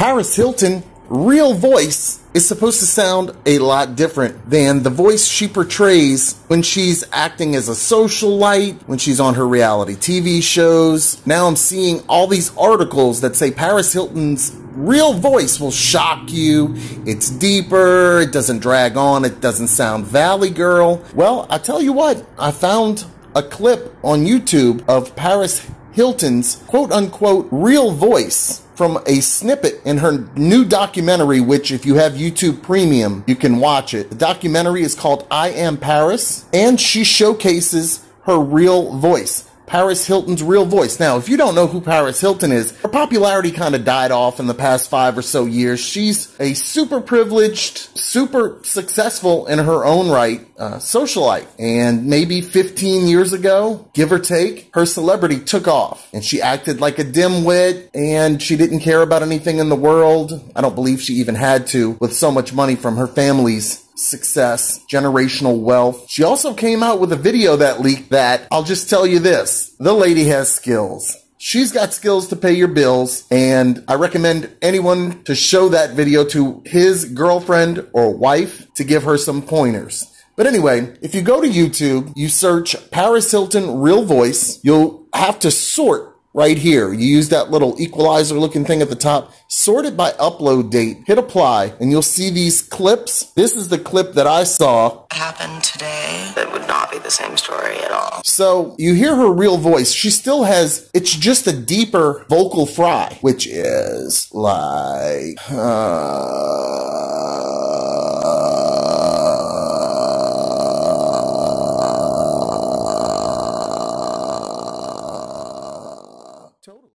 Paris Hilton real voice is supposed to sound a lot different than the voice she portrays when she's acting as a socialite, when she's on her reality TV shows. Now I'm seeing all these articles that say Paris Hilton's real voice will shock you. It's deeper, it doesn't drag on, it doesn't sound Valley Girl. Well, I tell you what, I found a clip on YouTube of Paris Hilton's quote unquote real voice from a snippet in her new documentary, which, if you have YouTube Premium, you can watch it. The documentary is called I Am Paris, and she showcases her real voice. Paris Hilton's real voice. Now, if you don't know who Paris Hilton is, her popularity kind of died off in the past five or so years. She's a super privileged, super successful in her own right uh, socialite. And maybe 15 years ago, give or take, her celebrity took off and she acted like a dimwit and she didn't care about anything in the world. I don't believe she even had to with so much money from her family's success, generational wealth. She also came out with a video that leaked that I'll just tell you this the lady has skills. She's got skills to pay your bills, and I recommend anyone to show that video to his girlfriend or wife to give her some pointers. But anyway, if you go to YouTube, you search Paris Hilton real voice, you'll have to sort right here. You use that little equalizer looking thing at the top, sort it by upload date, hit apply, and you'll see these clips. This is the clip that I saw. Happened today. It would not be the same story at all. So you hear her real voice. She still has, it's just a deeper vocal fry, which is like, uh,